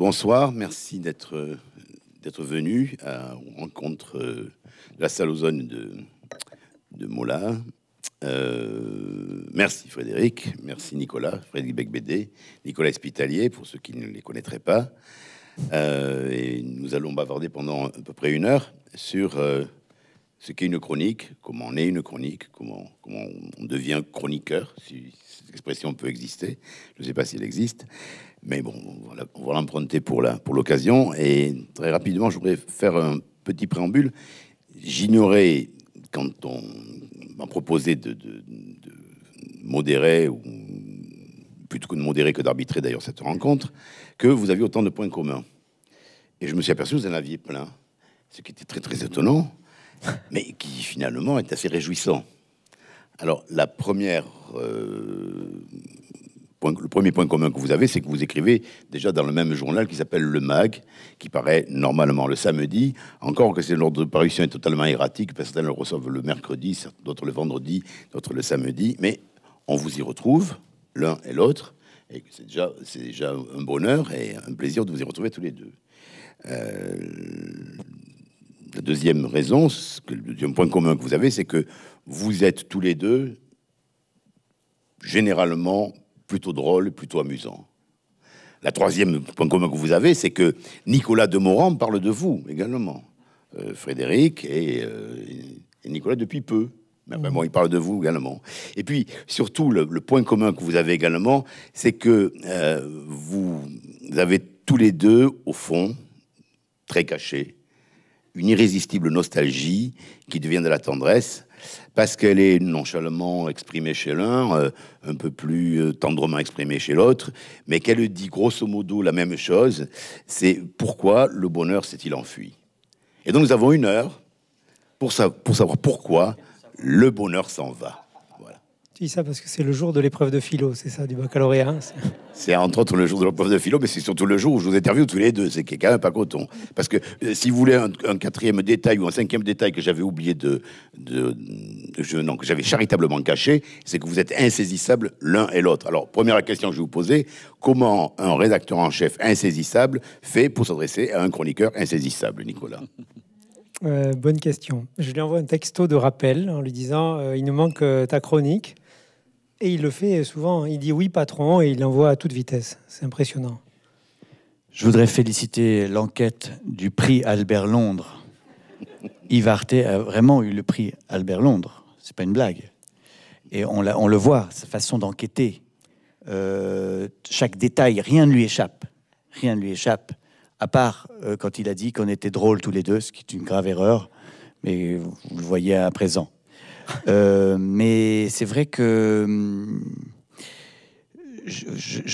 Bonsoir, merci d'être d'être venu à rencontre de la salle ozone de, de Mola. Euh, merci Frédéric, merci Nicolas, Frédéric Becbédé, Nicolas Espitalier, pour ceux qui ne les connaîtraient pas. Euh, et nous allons bavarder pendant à peu près une heure sur euh, ce qu'est une chronique, comment on est une chronique, comment, comment on devient chroniqueur, si cette expression peut exister. Je ne sais pas si elle existe, mais bon, on va l'emprunter pour l'occasion. Pour et très rapidement, je voudrais faire un petit préambule. J'ignorais, quand on m'a proposé de, modérer, ou plutôt que de modérer que d'arbitrer d'ailleurs cette rencontre, que vous aviez autant de points communs. Et je me suis aperçu que vous en aviez plein, ce qui était très très étonnant, mais qui finalement est assez réjouissant. Alors la première euh, le premier point commun que vous avez, c'est que vous écrivez déjà dans le même journal qui s'appelle Le Mag, qui paraît normalement le samedi, encore que c'est l'ordre de parution est totalement erratique, certains le reçoivent le mercredi, d'autres le vendredi, d'autres le samedi, mais on vous y retrouve, l'un et l'autre, et c'est déjà, c'est déjà un bonheur et un plaisir de vous y retrouver tous les deux. Euh, la deuxième raison, le deuxième point commun que vous avez, c'est que vous êtes tous les deux généralement plutôt drôle, plutôt amusant. La troisième point commun que vous avez, c'est que Nicolas Demorand parle de vous également. Euh, Frédéric euh, et, Nicolas depuis peu. Mais ben, bon, il parle de vous également. Et puis, surtout, le, point commun que vous avez également, c'est que euh, vous avez tous les deux, au fond, très cachés, une irrésistible nostalgie qui devient de la tendresse parce qu'elle est nonchalamment exprimée chez l'un, euh, un peu plus euh, tendrement exprimée chez l'autre, mais qu'elle dit grosso modo la même chose, c'est pourquoi le bonheur s'est-il enfui? Et donc nous avons une heure pour, pour savoir pourquoi le bonheur s'en va ça parce que c'est le jour de l'épreuve de philo, c'est ça, du baccalauréat C'est entre autres le jour de l'épreuve de philo, mais c'est surtout le jour où je vous interviewe tous les deux. C'est quand même pas coton. Parce que euh, si vous voulez un, quatrième détail ou un cinquième détail que j'avais oublié de, de, je, non, que j'avais charitablement caché, c'est que vous êtes insaisissables l'un et l'autre. Alors, première question que je vais vous poser comment un rédacteur en chef insaisissable fait pour s'adresser à un chroniqueur insaisissable, Nicolas? Euh, bonne question. Je lui envoie un texto de rappel en lui disant euh, il nous manque ta chronique. Et il le fait souvent. Il dit oui, patron, et il l'envoie à toute vitesse. C'est impressionnant. Je voudrais féliciter l'enquête du prix Albert Londres. Yves Arte a vraiment eu le prix Albert Londres. C'est pas une blague. Et on, on le voit, sa façon d'enquêter. Euh, chaque détail, rien ne lui échappe. Rien ne lui échappe. À part euh, quand il a dit qu'on était drôles tous les deux, ce qui est une grave erreur. Mais vous le voyez à présent. Euh, mais c'est vrai que. Hum,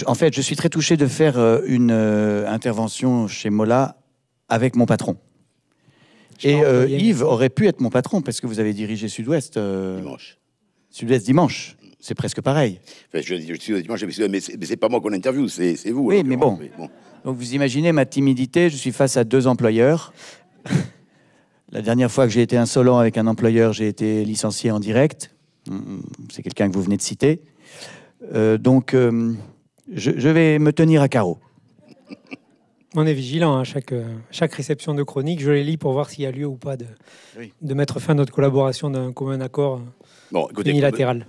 en fait, je suis très touché de faire euh, une euh, intervention chez Mola avec mon patron. Et Yves aurait pu être mon patron parce que vous avez dirigé Sud-Ouest. dimanche. Sud-Ouest dimanche. C'est presque pareil. je, je, suis dimanche, mais c'est pas moi qu'on interviewe, c'est vous. Oui, mais bon. Donc vous imaginez ma timidité, je suis face à deux employeurs. La dernière fois que j'ai été insolent avec un employeur, j'ai été licencié en direct. Mm, c'est quelqu'un que vous venez de citer. Euh, donc, euh, je, vais me tenir à carreau. On est vigilant à chaque, chaque réception de chronique. Je les lis pour voir s'il y a lieu ou pas de, de mettre fin à notre collaboration d'un commun accord Bon, écoutez, unilatéral.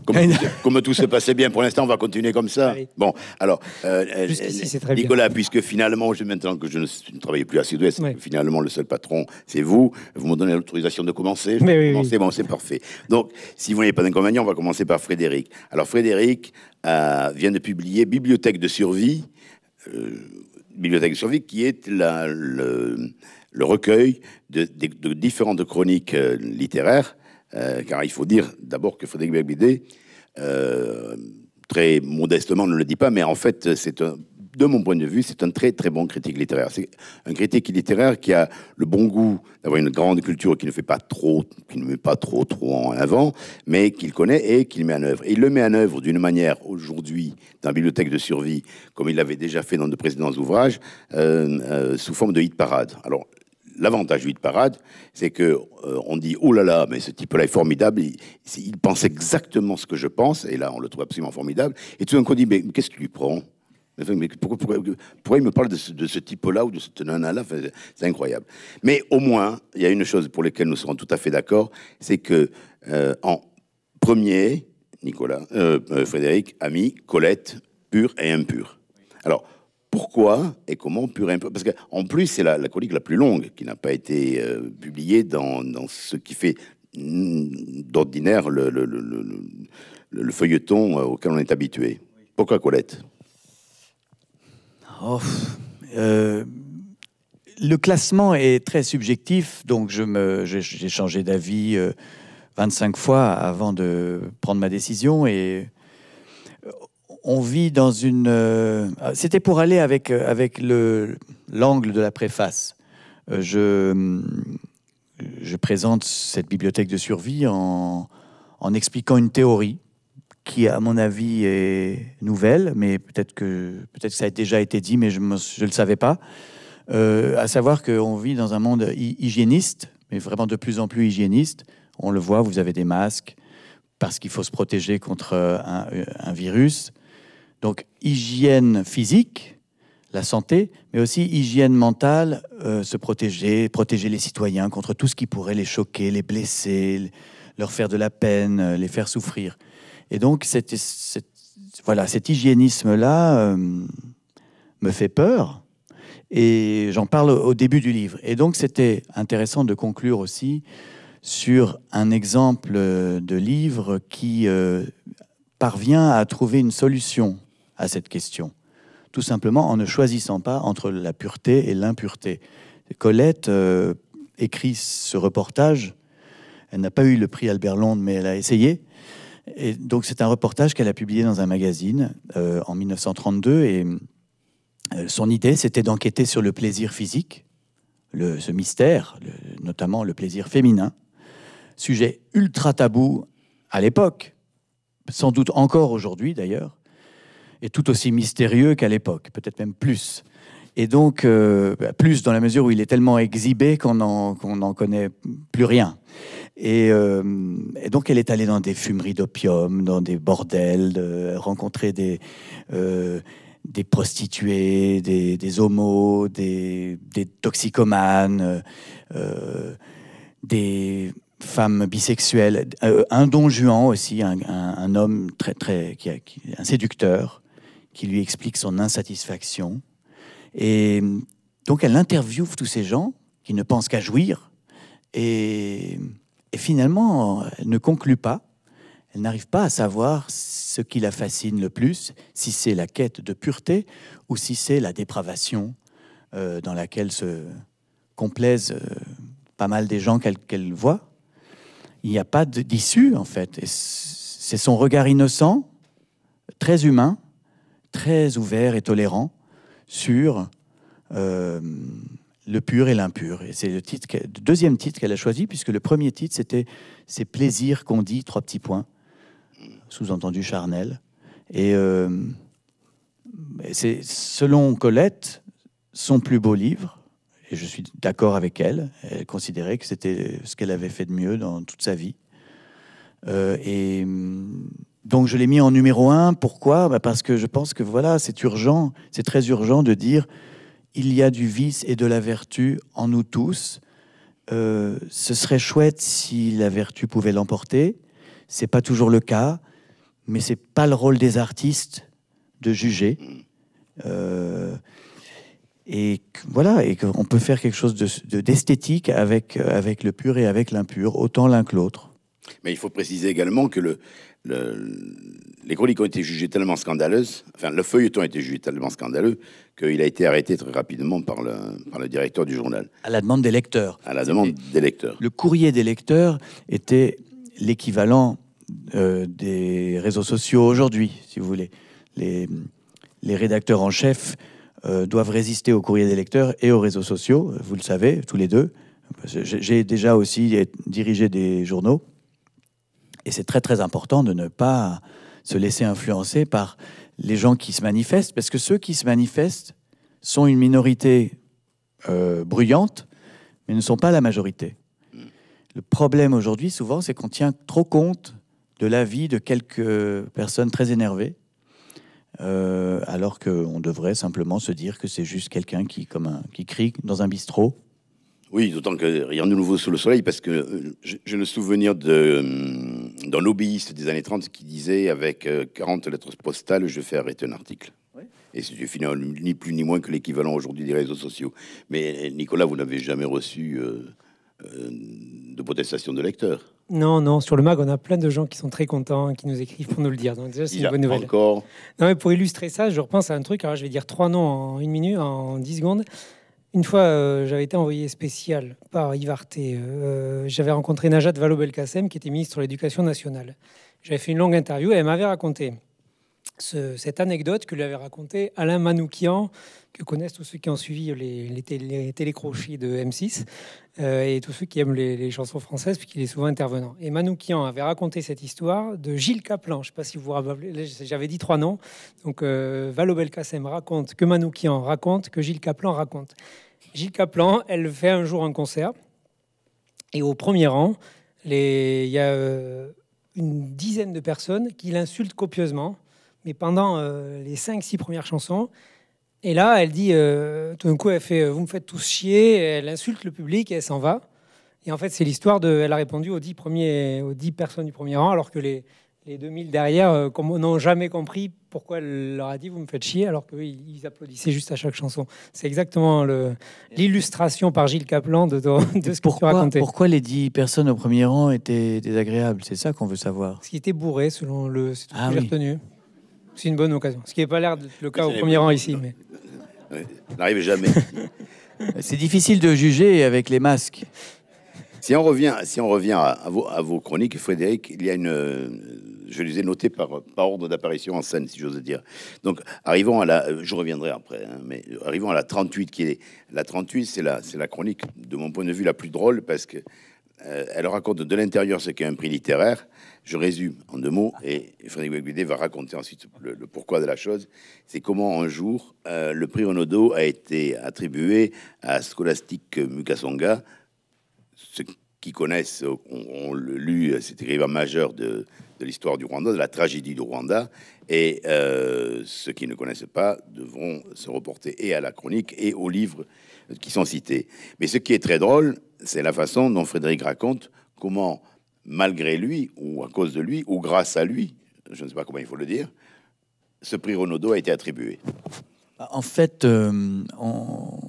Comme, tout s'est passé bien pour l'instant, on va continuer comme ça. Bon, alors, euh, euh Nicolas, puisque finalement, je, maintenant que je ne, travaille plus à Sud-Ouest, finalement, le seul patron, c'est vous. Vous me donnez l'autorisation de commencer. Je vais commencer, bon, c'est parfait. Donc, si vous n'avez pas d'inconvénient, on va commencer par Frédéric. Alors, Frédéric euh, vient de publier Bibliothèque de survie. Euh, Bibliothèque de survie, qui est la, le, le, recueil de, de, de différentes chroniques littéraires euh, car il faut dire d'abord que Frédéric Berbidé, euh, très modestement, ne le dit pas, mais en fait, c'est de mon point de vue, c'est un très très bon critique littéraire. C'est un critique littéraire qui a le bon goût d'avoir une grande culture qui ne fait pas trop, qui ne met pas trop trop en avant, mais qu'il connaît et qu'il met en œuvre. Et il le met en œuvre d'une manière aujourd'hui dans la bibliothèque de survie, comme il l'avait déjà fait dans de précédents ouvrages, euh, sous forme de hit parade. Alors l'avantage du hit parade, c'est que euh, on dit oh là là, mais ce type-là est formidable. Il, pense exactement ce que je pense, et là on le trouve absolument formidable. Et tout d'un coup on dit mais qu'est-ce qui lui prend Mais pourquoi, il me parle de ce, type-là ou de ce nana-là? C'est incroyable. Mais au moins, il y a une chose pour laquelle nous serons tout à fait d'accord, c'est que euh, en premier, Nicolas, euh, Frédéric a mis Colette pure et impure. Alors, pourquoi et comment pure et impure Parce qu'en plus, c'est la, la, chronique la plus longue qui n'a pas été euh, publiée dans, ce qui fait mm, d'ordinaire le, le, le, le, feuilleton auquel on est habitué. Pourquoi Colette? Oh, euh, Le classement est très subjectif, donc j'ai changé d'avis euh, 25 fois avant de prendre ma décision et on vit dans une. Euh, C'était pour aller avec, euh, avec l'angle de la préface. Euh, je, je présente cette bibliothèque de survie en, en expliquant une théorie qui, à mon avis, est nouvelle, mais peut-être que, peut ça a déjà été dit, mais je ne le savais pas. À savoir qu'on vit dans un monde hygiéniste, mais vraiment de plus en plus hygiéniste. On le voit, vous avez des masques parce qu'il faut se protéger contre un virus. Donc hygiène physique, la santé, mais aussi hygiène mentale, euh, se protéger, protéger les citoyens contre tout ce qui pourrait les choquer, les blesser, leur faire de la peine, euh, les faire souffrir. Et donc voilà, cet hygiénisme-là euh, me fait peur. Et j'en parle au début du livre. Et donc c'était intéressant de conclure aussi sur un exemple de livre qui parvient à trouver une solution à cette question, tout simplement en ne choisissant pas entre la pureté et l'impureté. Colette euh, écrit ce reportage, elle n'a pas eu le prix Albert Londres, mais elle a essayé. Et donc c'est un reportage qu'elle a publié dans un magazine euh, en 1932 et euh, son idée c'était d'enquêter sur le plaisir physique, le, ce mystère, notamment le plaisir féminin, sujet ultra tabou à l'époque, sans doute encore aujourd'hui d'ailleurs, est tout aussi mystérieux qu'à l'époque, peut-être même plus. Et donc, euh, bah, plus dans la mesure où il est tellement exhibé qu'on n'en connaît plus rien. Et, euh, et, donc, elle est allée dans des fumeries d'opium, dans des bordels, de, rencontrer des, euh, des prostituées, des, homos, des, toxicomanes, des femmes bisexuelles, euh, un don Juan aussi, un, homme très, très, un séducteur, qui lui explique son insatisfaction. Et donc elle interviewe tous ces gens qui ne pensent qu'à jouir. Et, finalement, elle ne conclut pas. Elle n'arrive pas à savoir ce qui la fascine le plus, si c'est la quête de pureté ou si c'est la dépravation euh, dans laquelle se complaisent euh, pas mal des gens qu'elle qu voit. Il n'y a pas d'issue, en fait. C'est son regard innocent, très humain, très ouvert et tolérant sur euh, le pur et l'impur. Et c'est le, titre, deuxième titre qu'elle a choisi, puisque le premier titre, c'était Ces plaisirs qu'on dit, trois petits points, sous-entendu charnel. Et euh, c'est, selon Colette, son plus beau livre, et je suis d'accord avec elle, elle considérait que c'était ce qu'elle avait fait de mieux dans toute sa vie. Euh, et donc je l'ai mis en numéro un. Pourquoi? Bah Parce que je pense que voilà, c'est urgent, c'est très urgent de dire il y a du vice et de la vertu en nous tous. Euh, ce serait chouette si la vertu pouvait l'emporter. C'est pas toujours le cas, mais c'est pas le rôle des artistes de juger. Euh, et voilà, et qu'on peut faire quelque chose d'esthétique de, avec, avec le pur et avec l'impur, autant l'un que l'autre. Mais il faut préciser également que le, le, les chroniques ont été jugées tellement scandaleuses, enfin le feuilleton a été jugé tellement scandaleux qu'il a été arrêté très rapidement par le, par le directeur du journal. À la demande des lecteurs. À la demande des lecteurs. Le courrier des lecteurs était l'équivalent euh, des réseaux sociaux aujourd'hui, si vous voulez. Les, les rédacteurs en chef euh, doivent résister au courrier des lecteurs et aux réseaux sociaux, vous le savez, tous les deux. J'ai déjà aussi dirigé des journaux. Et c'est très très important de ne pas se laisser influencer par les gens qui se manifestent, parce que ceux qui se manifestent sont une minorité euh, bruyante, mais ne sont pas la majorité. Le problème aujourd'hui, souvent, c'est qu'on tient trop compte de l'avis de quelques personnes très énervées, euh, alors qu'on devrait simplement se dire que c'est juste quelqu'un qui, qui crie dans un bistrot. Oui, d'autant que rien de nouveau sous le soleil, parce que euh, j'ai le souvenir euh, d'un lobbyiste des années 30 qui disait avec 40 lettres postales, je fais arrêter un article. Et c'est finalement ni plus ni moins que l'équivalent aujourd'hui des réseaux sociaux. Mais Nicolas, vous n'avez jamais reçu de protestation de lecteurs non, non, sur le mag, on a plein de gens qui sont très contents, qui nous écrivent pour nous le dire. Donc déjà, c'est une bonne nouvelle. Encore. Non, mais pour illustrer ça, je repense à un truc. Alors, je vais dire trois noms en une minute, en dix secondes. Une fois, euh, j'avais été envoyé spécial par Yves euh, j'avais rencontré Najat Vallaud-Belkacem, qui était ministre de l'Éducation nationale. J'avais fait une longue interview et elle m'avait raconté cette anecdote que lui avait racontée Alain Manoukian, que connaissent tous ceux qui ont suivi les, les, télécrochis de M6 euh, et tous ceux qui aiment les, chansons françaises, puisqu'il est souvent intervenant. Et Manoukian avait raconté cette histoire de Gilles Caplan. Je ne sais pas si vous vous rappelez, j'avais dit trois noms. Donc, euh, Valo Belkacem raconte que Manoukian raconte, que Gilles Caplan raconte. Gilles Caplan, elle fait un jour un concert, et au premier rang, il y a euh, une dizaine de personnes qui l'insultent copieusement mais pendant euh, les 5-6 premières chansons. Et là, elle dit, euh, tout d'un coup, elle fait Vous me faites tous chier, elle insulte le public et elle s'en va. Et en fait, c'est l'histoire de. Elle a répondu aux 10, premiers, aux 10 personnes du premier rang, alors que les, les 2000 derrière euh, n'ont jamais compris pourquoi elle leur a dit Vous me faites chier, alors qu'eux, ils applaudissaient juste à chaque chanson. C'est exactement l'illustration par Gilles Kaplan de, de, ce pourquoi, que tu racontais. Pourquoi les 10 personnes au premier rang étaient désagréables? C'est ça qu'on veut savoir. Ce qui était bourré, selon le. C'est ah, oui. retenu. C'est une bonne occasion. Ce qui n'est pas l'air d'être le cas au premier rang ici. Mais... n'arrive jamais. C'est difficile de juger avec les masques. Si on revient, si on revient à, vos, à vos, chroniques, Frédéric, il y a une. Je les ai notées par, par ordre d'apparition en scène, si j'ose dire. Donc, arrivons à la. Je reviendrai après, hein, mais arrivons à la 38, qui est. La 38, c'est la, la chronique, de mon point de vue, la plus drôle, parce que euh, elle raconte de l'intérieur ce qu'est un prix littéraire. Je résume en deux mots, et Frédéric Guédé va raconter ensuite le, pourquoi de la chose. C'est comment un jour euh, le prix Renaudot a été attribué à Scholastique Mukasonga. Ceux qui connaissent ont, lu cet écrivain majeur de, l'histoire du Rwanda, de la tragédie du Rwanda, et euh, ceux qui ne connaissent pas devront se reporter et à la chronique et aux livres qui sont cités. Mais ce qui est très drôle, c'est la façon dont Frédéric raconte comment malgré lui, ou à cause de lui, ou grâce à lui, je ne sais pas comment il faut le dire, ce prix Renaudot a été attribué. En fait, euh. En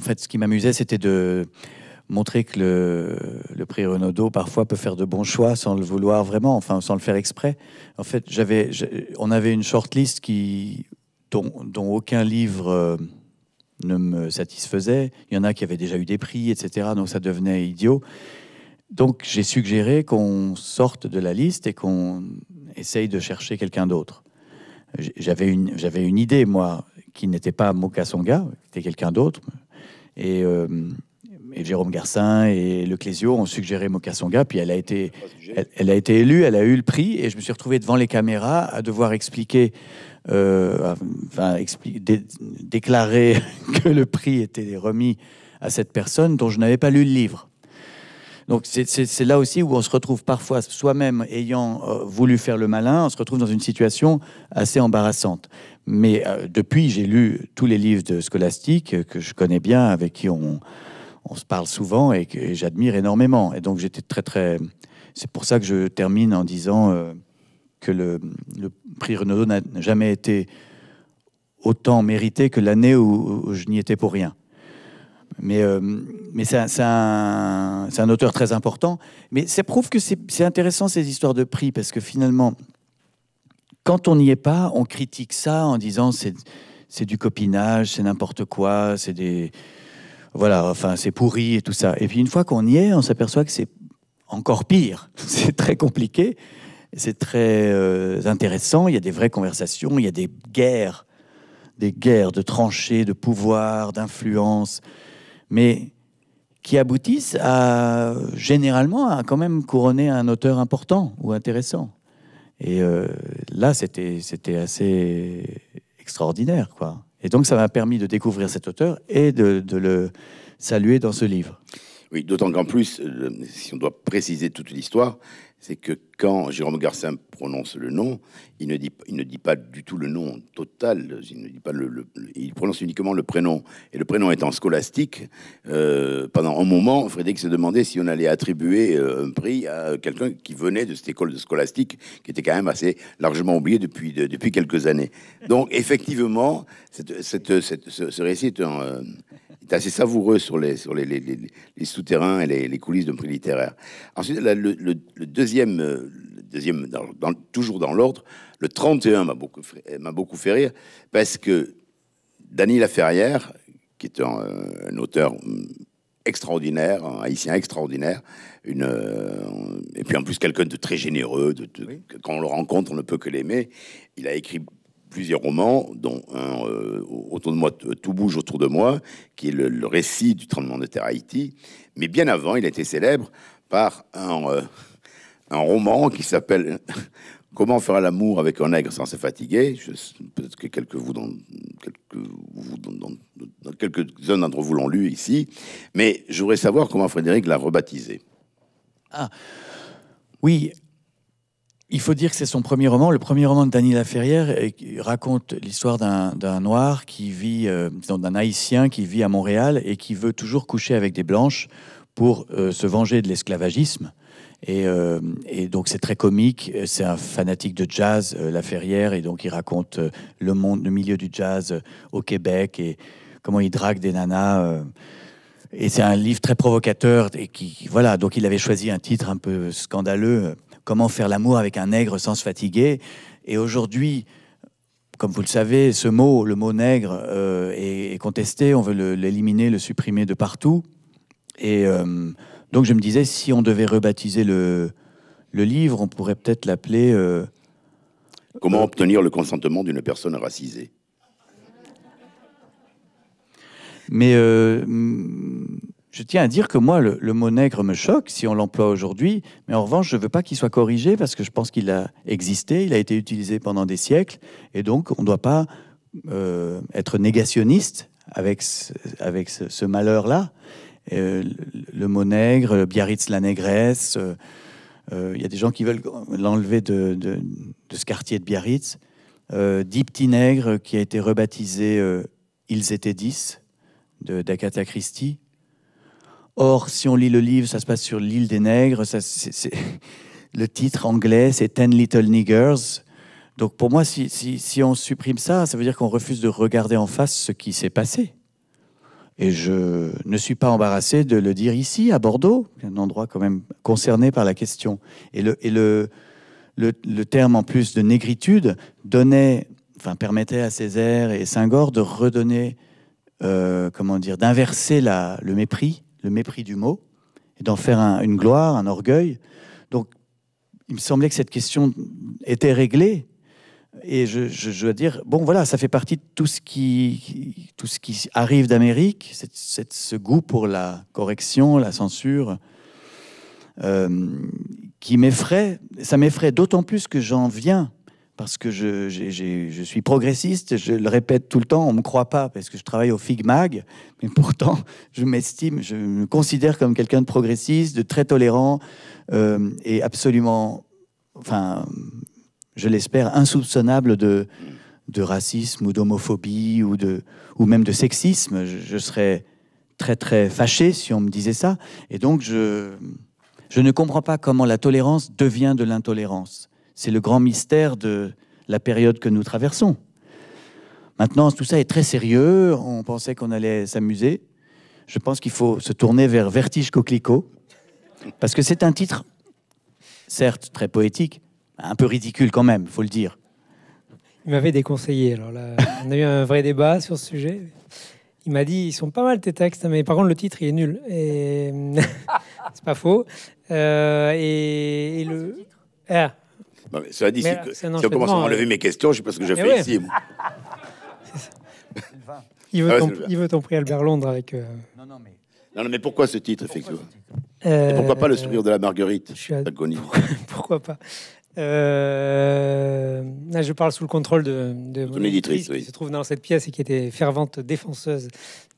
fait, ce qui m'amusait, c'était de montrer que le, prix Renaudot parfois peut faire de bons choix sans le vouloir vraiment, enfin sans le faire exprès. En fait, j'avais, on avait une shortlist qui dont, dont aucun livre euh, ne me satisfaisait. Il y en a qui avaient déjà eu des prix, etc. Donc ça devenait idiot. Donc j'ai suggéré qu'on sorte de la liste et qu'on essaye de chercher quelqu'un d'autre. J'avais une, j'avais une idée, moi, qui n'était pas Mokasonga, qui était quelqu'un d'autre. Et, euh, et, Jérôme Garcin et Le Clésio ont suggéré Mokasonga, puis elle a, été, elle, a été élue, elle a eu le prix, et je me suis retrouvé devant les caméras à devoir expliquer, euh, enfin, expliquer déclarer que le prix était remis à cette personne dont je n'avais pas lu le livre. Donc c'est là aussi où on se retrouve parfois soi-même ayant euh, voulu faire le malin, on se retrouve dans une situation assez embarrassante. Mais euh, depuis, j'ai lu tous les livres de Scholastique euh, que je connais bien, avec qui on, on se parle souvent et que j'admire énormément. Et donc j'étais très très. C'est pour ça que je termine en disant que le, le, prix Renaudot n'a jamais été autant mérité que l'année où je n'y étais pour rien. Mais, euh, mais c'est un, un, auteur très important. Mais ça prouve que c'est intéressant ces histoires de prix parce que finalement, quand on n'y est pas, on critique ça en disant c'est du copinage, c'est n'importe quoi, c'est des voilà, enfin c'est pourri et tout ça. Et puis une fois qu'on y est, on s'aperçoit que c'est encore pire. C'est très compliqué, c'est très euh, intéressant. Il y a des vraies conversations, il y a des guerres, des guerres de tranchées, de pouvoir, d'influence mais qui aboutissent à généralement à quand même couronner un auteur important ou intéressant. Et euh, là, c'était assez extraordinaire, quoi. Et donc, ça m'a permis de découvrir cet auteur et de, de, le saluer dans ce livre. Oui, d'autant qu'en plus, euh, si on doit préciser toute l'histoire, c'est que quand Jérôme Garcin prononce le nom, il ne dit, pas du tout le nom total, il prononce uniquement le prénom. Et le prénom étant scolastique, euh, pendant un moment, Frédéric se demandait si on allait attribuer euh, un prix à quelqu'un qui venait de cette école de scolastique, qui était quand même assez largement oublié depuis, de- depuis quelques années. Donc, effectivement, ce récit est, un, euh, est assez savoureux sur les, sur les, les- les- les souterrains et les, coulisses d'un prix littéraire. Ensuite, le, le- le deuxième, euh, le deuxième dans- dans- toujours dans l'ordre, le 31 m'a beaucoup, fait- m'a beaucoup fait rire parce que Dany Laferrière, qui est un, un auteur hum, extraordinaire, un haïtien extraordinaire, une, euh, et puis en plus quelqu'un de très généreux, de, de- Oui. quand on le rencontre, on ne peut que l'aimer. Il a écrit plusieurs romans, dont un euh, autour de moi, Tout bouge autour de moi, qui est le, récit du tremblement de terre Haïti. Mais bien avant, il a été célèbre par un, euh, un roman qui s'appelle Comment faire l'amour avec un nègre sans se fatiguer. Peut-être que quelques-uns d'entre vous l'ont lu ici, mais je voudrais savoir comment Frédéric l'a rebaptisé. Oui, il faut dire que c'est son premier roman, le premier roman de Dany Laferrière, et qui raconte l'histoire d'un noir qui vit, euh, d'un haïtien qui vit à Montréal et qui veut toujours coucher avec des blanches pour euh, se venger de l'esclavagisme. Et, euh, donc c'est très comique. C'est un fanatique de jazz, euh, Laferrière, et donc il raconte euh, le monde, le milieu du jazz euh, au Québec et comment il drague des nanas. euh, et c'est un livre très provocateur et qui, voilà, donc il avait choisi un titre un peu scandaleux, euh, Comment faire l'amour avec un nègre sans se fatiguer. Et aujourd'hui, comme vous le savez, ce mot, le mot nègre, euh, est, est contesté. On veut l'éliminer, le, supprimer de partout. Et euh, donc je me disais, si on devait rebaptiser le, le livre, on pourrait peut-être l'appeler. euh, Comment obtenir le consentement d'une personne racisée? Mais euh, je tiens à dire que moi, le, mot nègre me choque si on l'emploie aujourd'hui. Mais en revanche, je ne veux pas qu'il soit corrigé parce que je pense qu'il a existé, il a été utilisé pendant des siècles. Et donc, on ne doit pas euh, être négationniste avec ce, avec ce, malheur-là. Euh, le, mot nègre, Biarritz la négresse, euh, il y a des gens qui veulent l'enlever de, de- ce quartier de Biarritz. Dix petits nègres qui a été rebaptisé Ils étaient dix de d'Agatha Christie. Or, si on lit le livre, ça se passe sur l'île des nègres. Le titre anglais, c'est Ten Little Niggers. Donc, pour moi, si, on supprime ça, ça veut dire qu'on refuse de regarder en face ce qui s'est passé. Et je ne suis pas embarrassé de le dire ici, à Bordeaux, un endroit quand même concerné par la question. Et le, terme, en plus de négritude, donnait, enfin, permettait à Césaire et Senghor de redonner euh, comment dire, d'inverser le mépris, le mépris du mot, et d'en faire un- une gloire, un orgueil. Donc, il me semblait que cette question était réglée. Et je, dois dire, bon, voilà, ça fait partie de tout ce qui, tout ce qui arrive d'Amérique, cette- ce goût pour la correction, la censure, euh, qui m'effraie. Ça m'effraie d'autant plus que j'en viens parce que je, suis progressiste, je le répète tout le temps, on ne me croit pas parce que je travaille au FIGMAG, mais pourtant je m'estime, je me considère comme quelqu'un de progressiste, de très tolérant euh, et absolument, enfin, je l'espère, insoupçonnable de, racisme ou d'homophobie ou, ou même de sexisme. Je, serais très très fâché si on me disait ça. Et donc je ne comprends pas comment la tolérance devient de l'intolérance. C'est le grand mystère de la période que nous traversons. Maintenant, tout ça est très sérieux. On pensait qu'on allait s'amuser. Je pense qu'il faut se tourner vers Vertige Coquelicot, parce que c'est un titre, certes très poétique, un peu ridicule quand même, faut le dire. Il m'avait déconseillé. Alors là, on a eu un vrai débat sur ce sujet. Il m'a dit ils sont pas mal tes textes, mais par contre le titre il est nul. Et c'est pas faux. Euh, et, et le ah, Non, mais Cela dit, Mais si, là, on commence à enlever euh. mes questions, je sais pas ce que je Eh fais ouais. ici. il veut Ah ouais, ton, il veut ton prix Albert Londres avec. euh, Non, non, mais Non, non, mais pourquoi ce titre, effectivement? Et euh, pourquoi pas le sourire de la Marguerite je suis à- Pourquoi pas? Euh, là, je parle sous le contrôle de, de mon éditrice, oui. qui se trouve dans cette pièce et qui était fervente défenseuse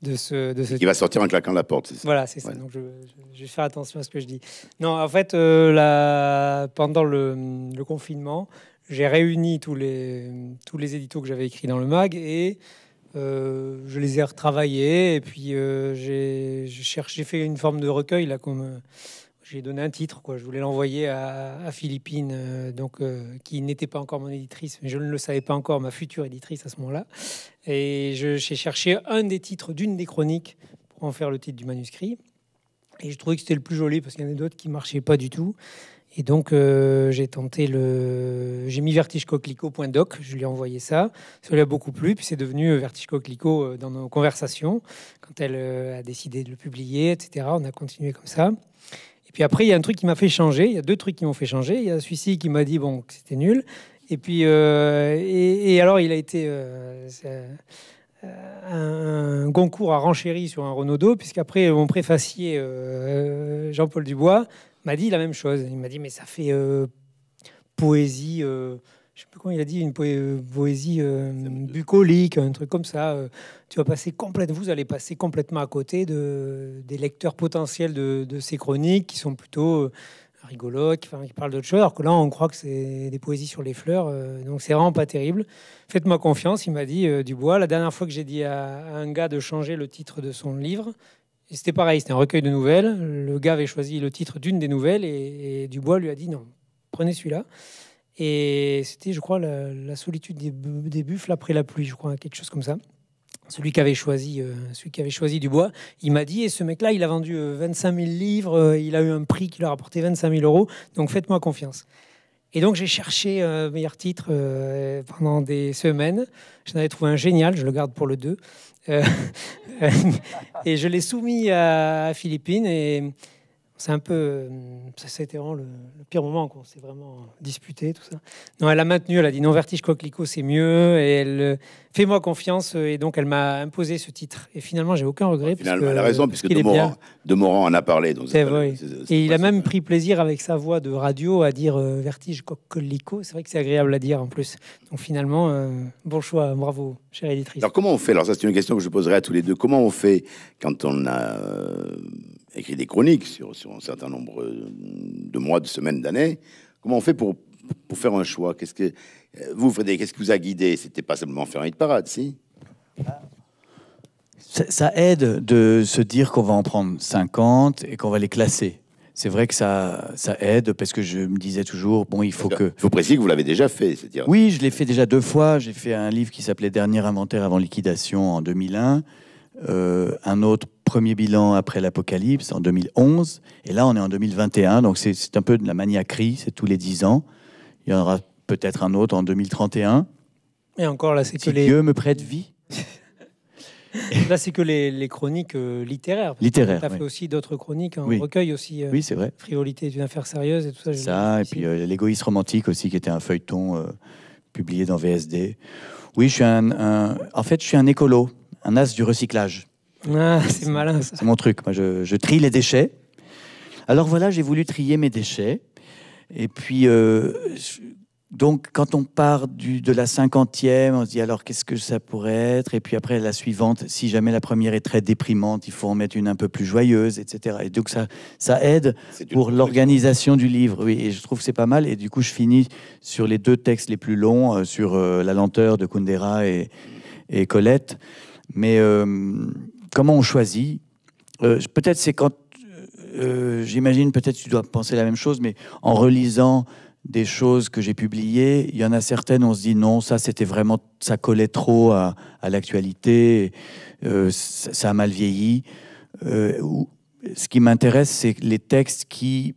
de ce, de ce Qui va sortir en claquant la porte, ça Voilà, c'est ça. Donc, je, je- je vais faire attention à ce que je dis. Non, en fait, euh, la- pendant le, le confinement, j'ai réuni tous les, tous les éditos que j'avais écrits dans le mag et euh, je les ai retravaillés. Et puis, euh, j'ai fait une forme de recueil, là, comme j'ai donné un titre. Quoi. Je voulais l'envoyer à, Philippine, euh, donc, euh, qui n'était pas encore mon éditrice, mais je ne le savais pas encore, ma future éditrice à ce moment-là. Et j'ai cherché un des titres d'une des chroniques pour en faire le titre du manuscrit. Et je trouvais que c'était le plus joli parce qu'il y en a d'autres qui marchaient pas du tout. Et donc euh, j'ai tenté le, j'ai mis vertige coquelicot.doc, je lui ai envoyé ça. Lui a beaucoup plu, puis c'est devenu vertige coquelicot euh, dans nos conversations quand elle a décidé de le publier, etc. On a continué comme ça. Et puis après il y a un truc qui m'a fait changer. Il y a deux trucs qui m'ont fait changer. Il y a celui-ci qui m'a dit bon que c'était nul. Et puis euh, et, alors il a été euh, euh, un concours à renchéri sur un Renaudot, puisqu'après mon préfacier Jean-Paul Dubois m'a dit la même chose. Il m'a dit mais ça fait poésie, je sais plus comment il a dit, une euh, poésie euh, bucolique, un truc comme ça. euh, tu vas passer vous allez passer complètement à côté de, des lecteurs potentiels de, de ces chroniques qui sont plutôt euh, rigolotes, qui, enfin, qui parlent d'autre chose. Alors que là, on croit que c'est des poésies sur les fleurs, donc c'est vraiment pas terrible. Faites-moi confiance, il m'a dit Dubois. La dernière fois que j'ai dit à, à un gars de changer le titre de son livre, et c'était pareil, c'était un recueil de nouvelles. Le gars avait choisi le titre d'une des nouvelles et, et Dubois lui a dit non, prenez celui-là. Et c'était, je crois, la, solitude des, bu- des buffles après la pluie, je crois, quelque chose comme ça. Celui qui avait choisi, euh, celui qui avait choisi Dubois, il m'a dit, et ce mec-là, il a vendu euh, 25 000 livres, euh, il a eu un prix qui lui a rapporté 25 000 euros, donc faites-moi confiance. Et donc j'ai cherché un meilleur titre euh, pendant des semaines. J'en avais trouvé un génial, je le garde pour le 2. Euh, et je l'ai soumis à, à Philippine et c'est un peu. euh, Ça, c'était vraiment le, le pire moment qu'on s'est vraiment disputé, tout ça. Non, elle a maintenu, elle a dit non, Vertige Coquelicot, c'est mieux. Et elle. euh, Fais-moi confiance. Et donc, elle m'a imposé ce titre. Et finalement, j'ai aucun regret. Finalement, puisque- elle a raison, puisque de. Morand, de Morand en a parlé. donc C'est vrai. Et il a même pris plaisir avec sa voix de radio à dire euh, Vertige Coquelicot. C'est vrai que c'est agréable à dire en plus. Donc finalement, euh, bon choix, bravo, chère éditrice. Alors comment on fait? Alors ça c'est une question que je poserai à tous les deux. Comment on fait quand on a euh, écrit des chroniques sur, sur un certain nombre de mois, de semaines, d'années Comment on fait pour, pour faire un choix? Qu'est-ce que euh, vous, Frédéric, qu'est-ce qui vous a guidé? C'était pas simplement faire un hit parade, si? Ça, ça aide de se dire qu'on va en prendre 50 et qu'on va les classer. C'est vrai que ça, ça aide parce que je me disais toujours, bon, il faut que... Il faut préciser que vous l'avez déjà fait, c'est-à-dire Oui, je l'ai fait déjà deux fois. J'ai fait un livre qui s'appelait Dernier inventaire avant liquidation en 2001, euh, un autre premier bilan après l'apocalypse en 2011, et là on est en 2021, donc c'est un peu de la maniaquerie, c'est tous les dix ans. Il y en aura peut-être un autre en 2031. Et encore là, c'est que les, Dieu me prête vie. là, c'est que les, les chroniques euh, littéraires. Littéraire, Tu as oui. fait aussi d'autres chroniques Oui. recueil aussi. euh, Oui, c'est vrai. Frivolité est une affaire sérieuse et tout ça. Ça, et puis euh, l'égoïsme romantique aussi, qui était un feuilleton euh, publié dans VSD. Oui, je suis un, un- en fait, je suis un écolo, un as du recyclage. Ah, c'est malin ça. C'est mon truc. Moi, je, je trie les déchets. Alors voilà, j'ai voulu trier mes déchets. Et puis, euh, je- donc, quand on part du, de la cinquantième, on se dit alors qu'est-ce que ça pourrait être? Et puis après, la suivante, si jamais la première est très déprimante, il faut en mettre une un peu plus joyeuse, etc. Et donc, ça, ça aide pour l'organisation du livre. Oui, et je trouve que c'est pas mal. Et du coup, je finis sur les deux textes les plus longs, euh, sur euh, la lenteur de Kundera et, et Colette. Mais euh, comment on choisit Euh, Peut-être c'est quand, euh, j'imagine, peut-être tu dois penser la même chose, mais en relisant des choses que j'ai publiées, il y en a certaines, on se dit non, ça c'était vraiment, ça collait trop à, l'actualité, euh, ça, a mal vieilli. Euh, ce qui m'intéresse, c'est les textes qui,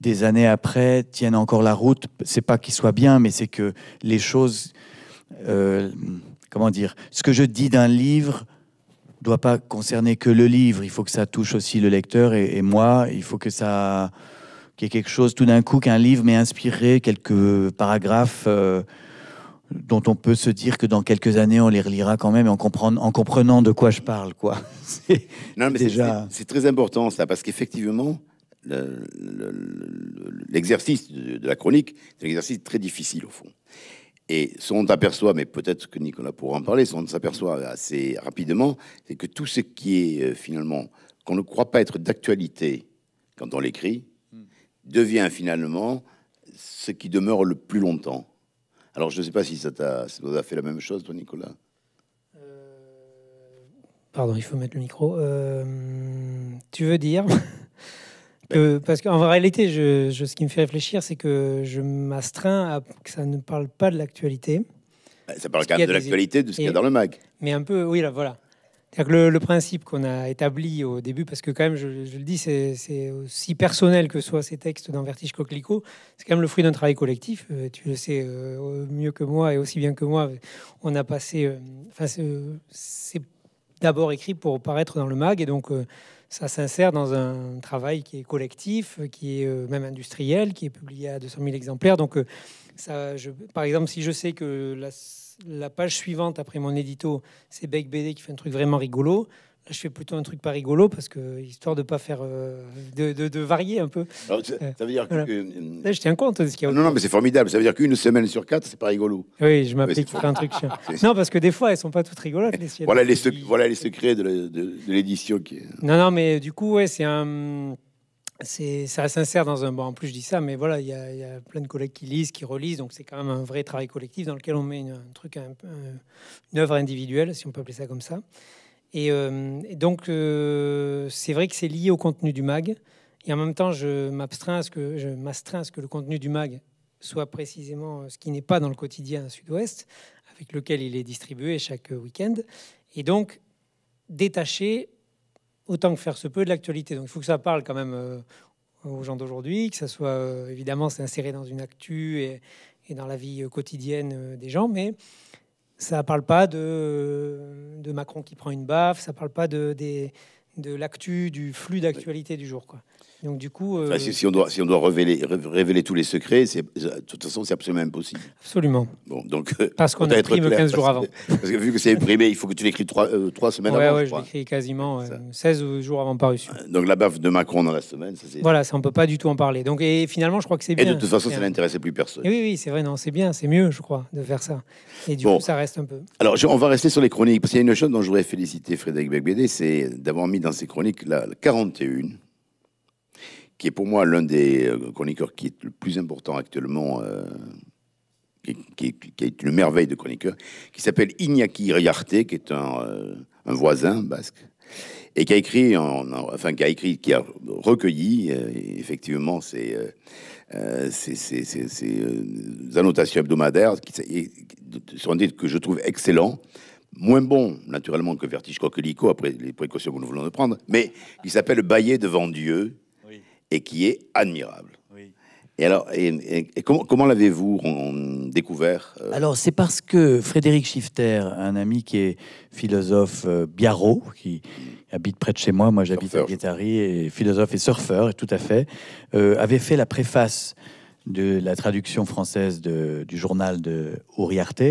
des années après, tiennent encore la route. C'est pas qu'ils soient bien, mais c'est que les choses, euh, comment dire, ce que je dis d'un livre doit pas concerner que le livre. Il faut que ça touche aussi le lecteur et, et moi. Il faut que ça, qu'il y ait quelque chose tout d'un coup qu'un livre m'ait inspiré, quelques paragraphes. euh, dont on peut se dire que dans quelques années on les relira quand même et en, comprenant de quoi je parle quoi. Non, mais Déjà. c'est- c'est très important ça, parce qu'effectivement, l'exercice de, la chronique, c'est un exercice très difficile au fond. Et ce qu'on aperçoit, mais peut-être que Nicolas pourra en parler, ce qu'on s'aperçoit assez rapidement, c'est que tout ce qui est euh, finalement, qu'on ne croit pas être d'actualité quand on l'écrit, hmm. devient finalement ce qui demeure le plus longtemps. Alors je ne sais pas si ça t'a fait la même chose, toi, Nicolas. Pardon, il faut mettre le micro. Euh, tu veux dire que, parce qu'en réalité, je, ce qui me fait réfléchir, c'est que je m'astreins à que ça ne parle pas de l'actualité. Ça parle quand même de l'actualité, de ce qu'il y a dans le mag. Mais un peu, oui, là, voilà. Le, le, principe qu'on a établi au début, parce que quand même, je, le dis, c'est aussi personnel que soient ces textes dans Vertige Coquelicot, c'est quand même le fruit d'un travail collectif. Euh, tu le sais euh, mieux que moi et aussi bien que moi. On a passé, enfin, c'est d'abord écrit pour paraître dans le mag, et donc euh, ça s'insère dans un travail qui est collectif, qui est euh, même industriel, qui est publié à 200 000 exemplaires. Donc, euh, ça, je, par exemple, si je sais que la, la page suivante après mon édito, c'est Beck BD qui fait un truc vraiment rigolo, je fais plutôt un truc pas rigolo parce que histoire de pas faire euh, de, de, varier un peu. ça, veut dire que euh, là, je tiens compte de ce qu'il y a. Non, non, mais c'est formidable. Ça veut dire qu'une semaine sur quatre, c'est pas rigolo. Oui, je m'applique pour un truc. non, parce que des fois, elles sont pas toutes rigolotes. Les voilà les voilà les secrets de l'édition qui. Non, non, mais du coup, ouais, c'est un. C'est, ça s'insère dans un. Bon, en plus, je dis ça, mais voilà, il y, a plein de collègues qui lisent, qui relisent, donc c'est quand même un vrai travail collectif dans lequel on met un truc, un, une œuvre individuelle, si on peut appeler ça comme ça. Euh, et, donc, euh, c'est vrai que c'est lié au contenu du mag. Et en même temps, je m'astreins à ce que, le contenu du mag soit précisément ce qui n'est pas dans le quotidien Sud-Ouest, avec lequel il est distribué chaque week-end. Et donc, détacher autant que faire se peut de l'actualité. Donc, il faut que ça parle quand même euh, aux gens d'aujourd'hui, que ça soit évidemment s'inséré dans une actu et, et, dans la vie quotidienne des gens, mais ça parle pas de, de Macron qui prend une baffe, ça parle pas de, des, de l'actu, du flux d'actualité du jour. Quoi. Donc du coup, euh, si, on doit, si on doit révéler, révéler tous les secrets, c'est de toute façon c'est absolument impossible. Absolument. Bon, donc euh, parce qu'on a imprimé 15 jours avant. Parce que vu que c'est imprimé, il faut que tu l'écris trois, euh, trois semaines avant. Ouais, je, je l'écris quasiment 16 jours avant parution. Donc la baffe de Macron dans la semaine, ça c'est. Voilà, ça on peut pas du tout en parler. Donc et finalement, je crois que c'est bien. Et de toute façon, ça n'intéressait plus personne. oui, oui, c'est vrai, non, c'est bien, c'est mieux, je crois, de faire ça. Et du coup, ça reste un peu. Alors, on va rester sur les chroniques parce qu'il y a une chose dont je voudrais féliciter Frédéric Becbédé, c'est d'avoir mis dans ses chroniques la 41 qui est pour moi l'un des euh, chroniqueurs qui est le plus important actuellement, euh, qui, est une merveille de chroniqueur, qui s'appelle Iñaki Riarte, qui est un, euh, un, voisin basque, et qui a écrit, en, enfin qui a écrit, qui a recueilli effectivement ces, annotations hebdomadaires, qui sont des que je trouve excellents moins bon, naturellement, que Vertige Coquelicot, après les précautions que nous voulons de prendre, mais qui s'appelle Bailler devant Dieu, et qui est admirable. Et alors, et, comment, comment l'avez-vous découvert euh? Alors, c'est parce que Frédéric Schifter, un ami qui est philosophe euh, biarro, qui habite près de chez moi, moi j'habite à Guétari, et philosophe et surfeur, tout à fait, euh, avait fait la préface de la traduction française de, du journal de Uriarte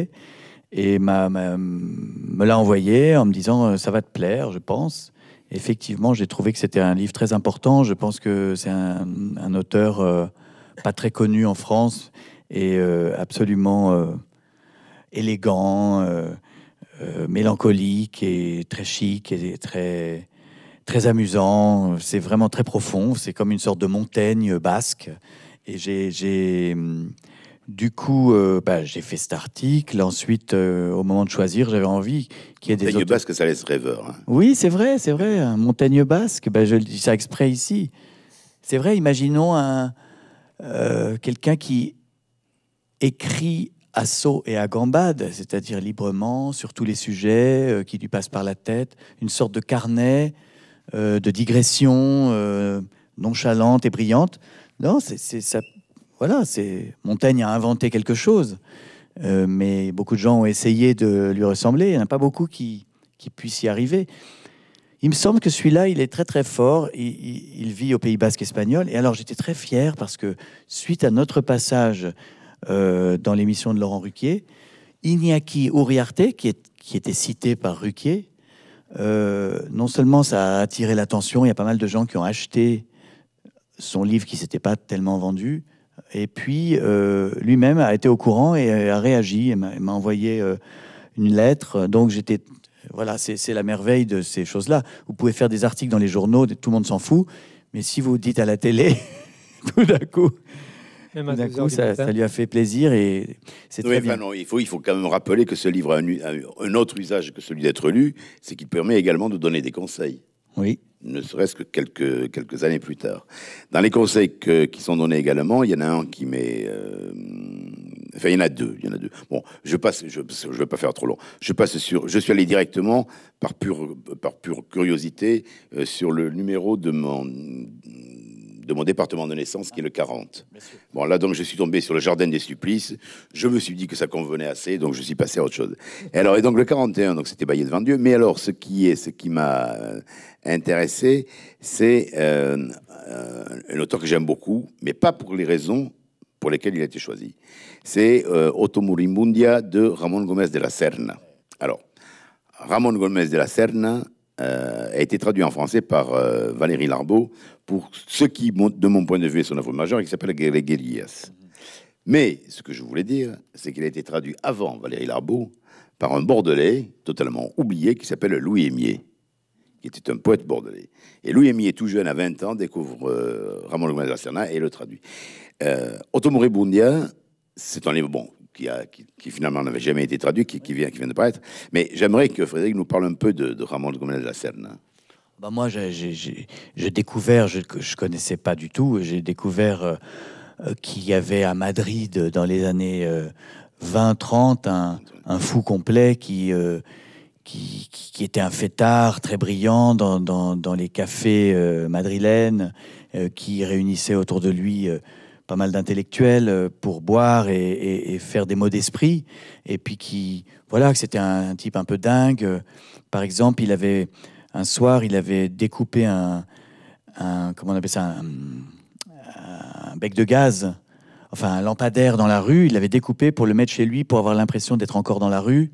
et me l'a envoyé en me disant ça va te plaire, je pense effectivement, j'ai trouvé que c'était un livre très important. Je pense que c'est un, auteur euh, pas très connu en France et euh, absolument euh, élégant, mélancolique et très chic et très, très amusant. C'est vraiment très profond. C'est comme une sorte de montagne basque. Et j'ai du coup, euh, bah, j'ai fait cet article. Ensuite, euh, au moment de choisir, j'avais envie qu'il y ait des Montagne basque, ça laisse rêveur. Hein. Oui, c'est vrai, c'est vrai. Un montagne basque, bah, je dis ça exprès ici. C'est vrai, imaginons un, euh, quelqu'un qui écrit à saut et à gambade, c'est-à-dire librement sur tous les sujets qui lui passent par la tête, une sorte de carnet de digression nonchalante et brillante. Non, c'est ça voilà, c'est Montaigne a inventé quelque chose, euh, mais beaucoup de gens ont essayé de lui ressembler. Il n'y en a pas beaucoup qui, puissent y arriver. Il me semble que celui-là, il est très très fort. Il, vit au Pays Basque espagnol. Et alors, j'étais très fier parce que suite à notre passage euh, dans l'émission de Laurent Ruquier, Iñaki Uriarte, qui était cité par Ruquier, euh, non seulement ça a attiré l'attention, il y a pas mal de gens qui ont acheté son livre qui s'était pas tellement vendu. Et puis, euh, lui-même a été au courant et a réagi et m'a envoyé euh, une lettre. Donc, j'étais. Voilà, c'est la merveille de ces choses-là. Vous pouvez faire des articles dans les journaux, tout le monde s'en fout. Mais si vous dites à la télé, tout d'un coup, d'un coup ça, ça, lui a fait plaisir et c'est très bien. Non, il, faut, il faut quand même rappeler que ce livre a un, un autre usage que celui d'être lu, c'est qu'il permet également de donner des conseils. Oui ne serait-ce que quelques, quelques années plus tard. Dans les conseils qui sont donnés également, il y en a un qui m'est... Euh, enfin, il y en a deux. Il y en a deux. Bon, je passe, je ne vais pas faire trop long. Je passe sur... Je suis allé directement, par pure, par pure curiosité, euh, sur le numéro de mon de mon département de naissance, qui est le 40. Bon, là, donc, je suis tombé sur le jardin des supplices. Je me suis dit que ça convenait assez, donc je suis passé à autre chose. Et alors, et donc, le 41, donc, c'était Baillet devant Dieu. Mais alors, ce qui est, ce qui m'a euh, intéressé, c'est euh, euh, un auteur que j'aime beaucoup, mais pas pour les raisons pour lesquelles il a été choisi. C'est euh, Otomurimbundia de Ramon Gomez de la Serna. Alors, Ramon Gomez de la Serna euh, a été traduit en français par euh, Valérie Larbeau pour ce qui, de mon point de vue, est son œuvre majeure, qui s'appelle Les. Mais ce que je voulais dire, c'est qu'il a été traduit avant Valérie Larbeau par un Bordelais totalement oublié qui s'appelle Louis Émier, qui était un poète bordelais. Et Louis Émier, tout jeune, à 20 ans, découvre euh, Ramon la Serna et le traduit. Euh, c'est un livre bon, qui, finalement n'avait jamais été traduit, qui, vient, de paraître. Mais j'aimerais que Frédéric nous parle un peu de, Ramon Gomez de la Serna. Bah moi, j'ai découvert, je ne connaissais pas du tout, j'ai découvert euh, euh, qu'il y avait à Madrid, dans les années 20-30, euh, un, fou complet qui, était un fêtard très brillant dans les cafés madrilènes, qui réunissait autour de lui pas mal d'intellectuels euh, pour boire et, faire des mots d'esprit. Et puis qui, voilà, que c'était un, type un peu dingue. Par exemple, il avait un soir, il avait découpé un, comment on ça, un, bec de gaz, enfin un lampadaire dans la rue. Il l'avait découpé pour le mettre chez lui pour avoir l'impression d'être encore dans la rue.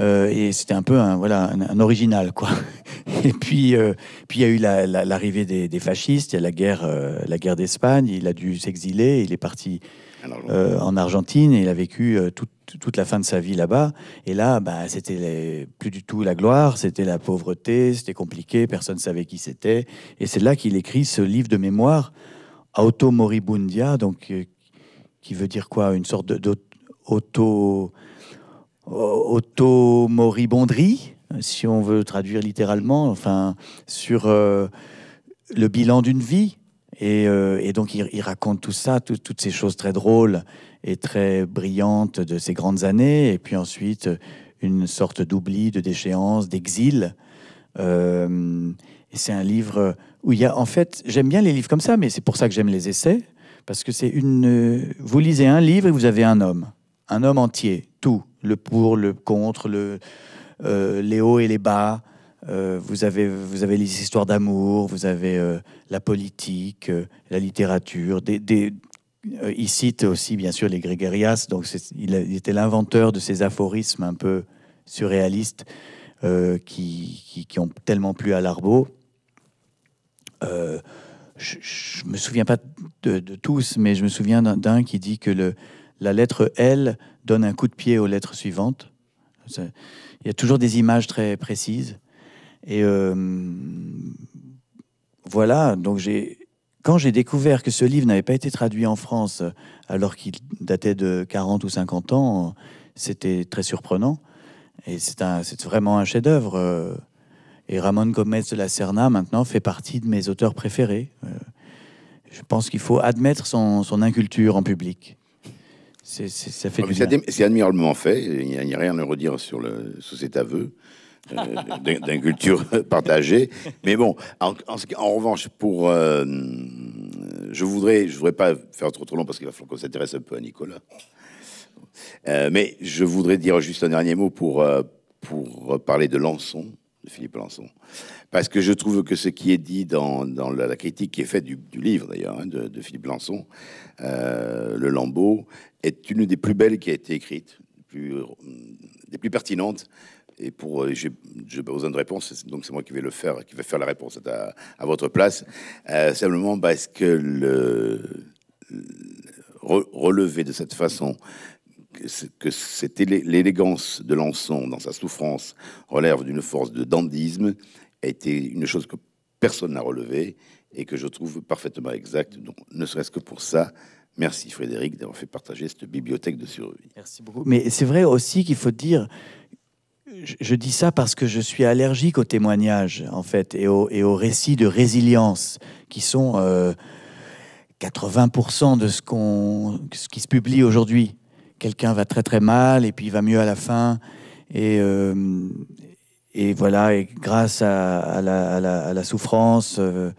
Euh, et c'était un peu un, voilà, un, original, quoi. Et puis, euh, puis il y a eu l'arrivée la, des, fascistes, il y a la guerre, euh, la guerre d'Espagne, il a dû s'exiler, il est parti en Argentine et il a vécu toute, toute, la fin de sa vie là-bas. Et là, bah, c'était plus du tout la gloire, c'était la pauvreté, c'était compliqué, personne ne savait qui c'était. Et c'est là qu'il écrit ce livre de mémoire, Auto Moribundia, donc, qui veut dire quoi? Une sorte d'auto auto-moribonderie, si on veut traduire littéralement, enfin, sur euh, le bilan d'une vie. Et, euh, donc, il, raconte tout ça, toutes ces choses très drôles et très brillantes de ces grandes années. Et puis ensuite, une sorte d'oubli, de déchéance, d'exil. Euh, et c'est un livre où il y a, en fait, j'aime bien les livres comme ça, mais c'est pour ça que j'aime les essais, parce que c'est une. Vous lisez un livre et vous avez un homme, un homme entier, tout, le pour, le contre, le, euh, les hauts et les bas. Euh, vous, avez, vous avez les histoires d'amour, vous avez euh, la politique, la littérature. Des, il cite aussi, bien sûr, les Grégarias. Donc, il, était l'inventeur de ces aphorismes un peu surréalistes qui, qui, ont tellement plu à Larbeau. je ne me souviens pas de, de, tous, mais je me souviens d'un qui dit que le, la lettre L donne un coup de pied aux lettres suivantes. Il y a toujours des images très précises. Et euh, voilà, donc quand j'ai découvert que ce livre n'avait pas été traduit en France alors qu'il datait de 40 ou 50 ans, c'était très surprenant. Et c'est vraiment un chef-d'œuvre. Et Ramon Gomez de la Serna, maintenant, fait partie de mes auteurs préférés. Euh, je pense qu'il faut admettre son inculture en public. C'est admirablement fait. Il n'y a, rien à redire sur, le, sur cet aveu euh, d'une culture partagée. Mais bon, en, en, revanche, pour, euh, je voudrais, je voudrais pas faire trop trop long parce qu'il va falloir qu'on s'intéresse un peu à Nicolas. Euh, mais je voudrais dire juste un dernier mot pour pour parler de Lançon, de Philippe Lançon, parce que je trouve que ce qui est dit dans, la, critique qui est faite du, livre d'ailleurs hein, de, Philippe Lançon, le Lambeau, est une des plus belles qui a été écrite, plus, des plus pertinentes. et pour, euh, j'ai besoin de réponse, donc c'est moi qui vais le faire, qui vais faire la réponse à, votre place. Euh, simplement parce que le, le- re- relever de cette façon que, l'é- l'élégance de Lançon dans sa souffrance relève d'une force de dandisme a été une chose que personne n'a relevée et que je trouve parfaitement exacte. Donc, ne serait-ce que pour ça, merci Frédéric d'avoir fait partager cette bibliothèque de survie. Merci beaucoup. Mais c'est vrai aussi qu'il faut dire, je, dis ça parce que je suis allergique aux témoignages, en fait, et, aux, récits de résilience, qui sont euh, 80% de ce, qu'on, ce qui se publie aujourd'hui. Quelqu'un va très très mal, et puis il va mieux à la fin. Et, euh, et voilà, et grâce à, la souffrance, euh,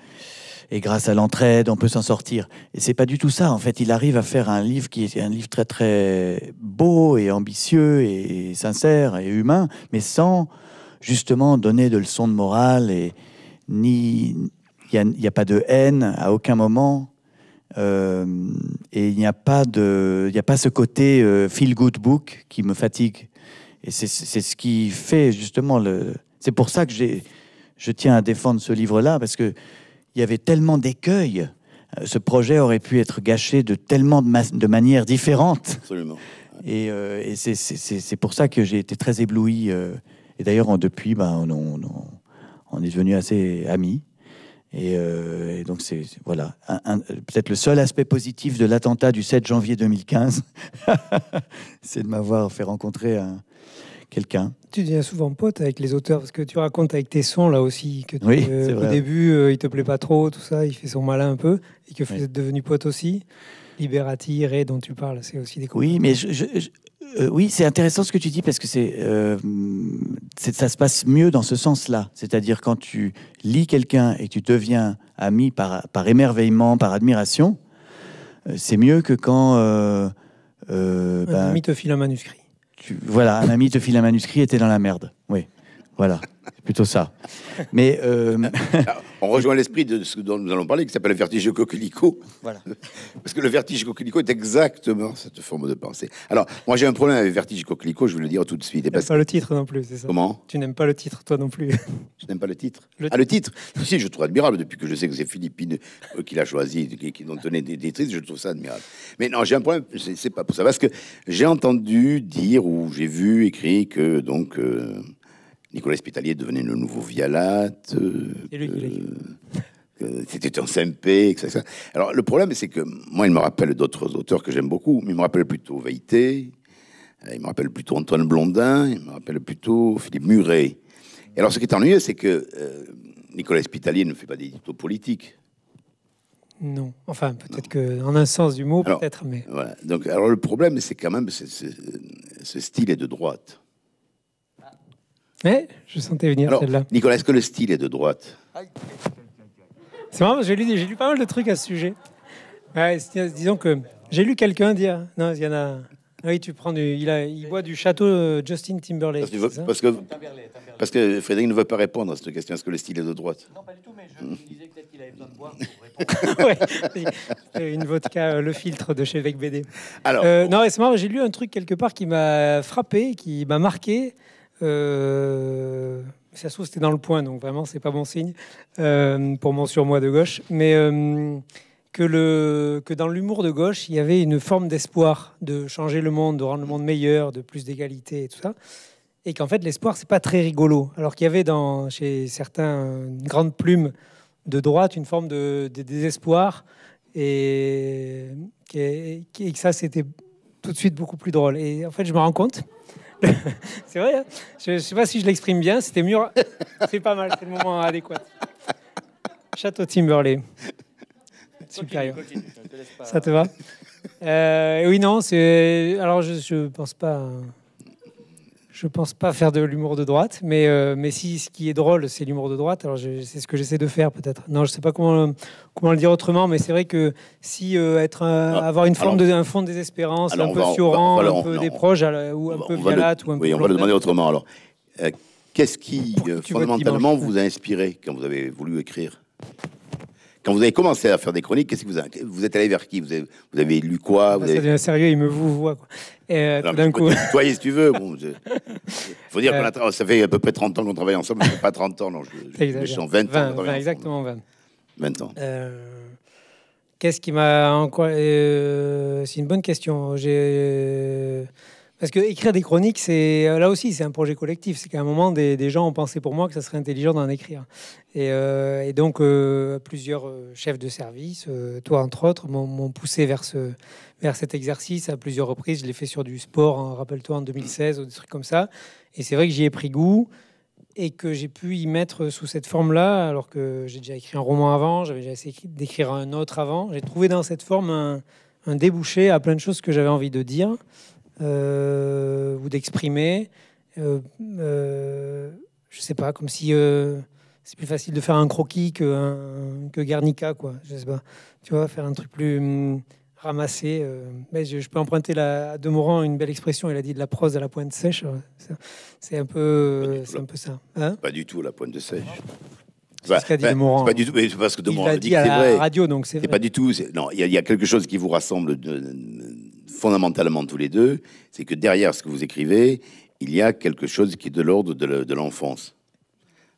et grâce à l'entraide, on peut s'en sortir. Et c'est pas du tout ça. En fait, il arrive à faire un livre qui est un livre très très beau et ambitieux et sincère et humain, mais sans justement donner de leçons de morale et ni il n'y a, pas de haine à aucun moment. Euh, et il n'y a pas de, il n'y a pas ce côté euh, feel good book qui me fatigue. Et c'est ce qui fait justement le. C'est pour ça que je tiens à défendre ce livre-là parce que il y avait tellement d'écueils. Euh, Ce projet aurait pu être gâché de tellement de, ma- de manières différentes. Absolument. Et, euh, et c'est- pour ça que j'ai été très ébloui. et d'ailleurs, depuis, ben, on, on- on- on est devenus assez amis. Et, euh, et donc, c'est voilà. Peut-être le seul aspect positif de l'attentat du 7 janvier 2015, c'est de m'avoir fait rencontrer un- quelqu'un. Tu deviens souvent pote avec les auteurs parce que tu racontes avec tes sons là aussi que tu- Oui, euh, au début euh, il te plaît pas trop, tout ça, il fait son malin un peu et que vous Oui. êtes devenu pote aussi. Liberati, Ray dont tu parles, c'est aussi des Oui, copains. mais je- je- je- euh, oui, c'est intéressant ce que tu dis parce que c'est, euh, c'est- ça se passe mieux dans ce sens-là. C'est-à-dire quand tu lis quelqu'un et tu deviens ami par, par émerveillement, par admiration, euh, c'est mieux que quand Un ben, ami te file un manuscrit. tu- voilà, un ami te file un manuscrit et t'es dans la merde. Voilà, c'est plutôt ça. Mais euh, On rejoint l'esprit de ce dont nous allons parler, qui s'appelle le vertige coquelicot. voilà. Parce que le vertige coquelicot est exactement cette forme de pensée. Alors, moi, j'ai un problème avec vertige coquelicot, je vais le dire tout de suite. et Parce... pas le titre non plus, c'est ça? Comment? Tu n'aimes pas le titre toi non plus. Je n'aime pas le titre. Le ah, le titre? Si, je trouve admirable depuis que je sais que c'est Philippine euh, qui l'a choisi, qui, qui dont tenait des, des titres, je trouve ça admirable. Mais non, j'ai un problème, c'est c'est pas pour ça. Parce que j'ai entendu dire ou j'ai vu écrit que donc euh, Nicolas Spitalier devenait le nouveau Vialat. euh, dit. que c'était un SMP, etc. Alors, le problème, c'est que moi, il me rappelle d'autres auteurs que j'aime beaucoup, mais il me rappelle plutôt Veilleté, euh, il me rappelle plutôt Antoine Blondin, il me rappelle plutôt Philippe Muret. Et alors, ce qui est ennuyeux, c'est que euh, Nicolas Spitalier ne fait pas d'édito politique. Non, enfin peut-être que en un sens du mot peut-être, mais Voilà. Donc, alors, le problème, c'est quand même, c'est- ce style est de droite. Eh, je sentais venir Alors, celle-là. Nicolas, est-ce que le style est de droite? C'est marrant, j'ai lu, j'ai lu pas mal de trucs à ce sujet. Ouais, disons que j'ai lu quelqu'un dire. Non, il y en a. Ah Oui, tu prends du. Il, a, il boit du château euh, Justin Timberlake. parce que, parce, que, parce que Frédéric ne veut pas répondre à cette question. Est-ce que le style est de droite? Non, pas du tout, mais je me disais peut-être qu'il avait besoin de boire pour répondre. Ouais, une vodka, euh, le filtre de chez Vec BD. Alors, Euh, non, et c'est marrant, j'ai lu un truc quelque part qui m'a frappé, qui m'a marqué. Euh, ça se trouve, c'était dans le point, donc vraiment, c'est pas bon signe euh, pour mon surmoi de gauche. Mais euh, que, dans l'humour de gauche, il y avait une forme d'espoir de changer le monde, de rendre le monde meilleur, de plus d'égalité et tout ça. Et qu'en fait, l'espoir, c'est pas très rigolo. Alors qu'il y avait chez certains une grande plume de droite une forme de, désespoir et, et que ça, c'était tout de suite beaucoup plus drôle. Et en fait, je me rends compte. c'est vrai, hein je ne sais pas si je l'exprime bien, c'était mieux. C'est pas mal, c'est le moment adéquat. Château Timberley. Supérieur. Ça te va? Euh, Oui, non, c'est. Alors, je, je pense pas. Je pense pas faire de l'humour de droite, mais, euh, mais si ce qui est drôle, c'est l'humour de droite, alors c'est ce que j'essaie de faire peut-être. Non, je sais pas comment, comment le dire autrement, mais c'est vrai que si euh, être un- Ah, avoir une forme alors- de, un fond de désespérance, un peu voilà, un on- peu non, des proches, à- ou un peu Vialat, ou un Oui, peu on va le demander autrement. Alors, euh, qu'est-ce qui, euh, fondamentalement, vous a inspiré quand vous avez voulu écrire? Quand vous avez commencé à faire des chroniques, qu'est-ce que vous, avez, vous êtes allé vers qui? Vous avez, vous avez, lu quoi? Vous Ça avez... devient sérieux, il me vous voit. Quoi. Et euh, Alors, tout d'un coup. tutoyer si tu veux. Bon, faut dire Euh. qu'on a ça fait à peu près 30 ans qu'on travaille ensemble. Fait pas 30 ans, non. Je, je, je T'exagères. suis en 20 ans. qu'on 20, travaille 20, ensemble. exactement 20. 20 ans. Euh, Qu'est-ce qui m'a encore. euh, c'est une bonne question. J'ai. Parce que écrire des chroniques, c'est là aussi, c'est un projet collectif. C'est qu'à un moment, des, gens ont pensé pour moi que ça serait intelligent d'en écrire. Et, euh, donc, euh, plusieurs euh, chefs de service, euh, toi entre autres, m'ont poussé vers, ce, vers cet exercice à plusieurs reprises. Je l'ai fait sur du sport, hein, rappelle-toi, en 2016, ou des trucs comme ça. Et c'est vrai que j'y ai pris goût et que j'ai pu y mettre sous cette forme-là, alors que j'ai déjà écrit un roman avant, j'avais déjà essayé d'écrire un autre avant. J'ai trouvé dans cette forme un débouché à plein de choses que j'avais envie de dire euh, ou d'exprimer. Euh, euh, je sais pas, comme si euh, c'est plus facile de faire un croquis que, un- que Guernica, quoi. Je sais pas. Tu vois, faire un truc plus hum, ramassé. Mais je, je peux emprunter la, à Demorand une belle expression. Il a dit de la prose à la pointe sèche. C'est- C'est un peu, c'est un peu ça. Hein Pas du tout la pointe de sèche. C'est ce qu'a dit Demorand. c'est Pas du tout, mais c'est parce que Il Demorand l'a dit dit que à c'est la vrai. radio, donc c'est C'est vrai. pas du tout. c'est- Non, il y, a- il y a quelque chose qui vous rassemble de- de- fondamentalement tous les deux. C'est que derrière ce que vous écrivez, il y a quelque chose qui est de l'ordre de le- de l'enfance.